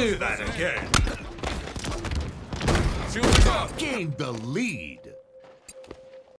Do that again. Gained the lead.